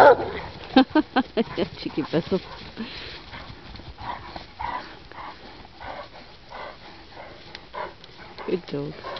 Cheeky vessel. Good dog.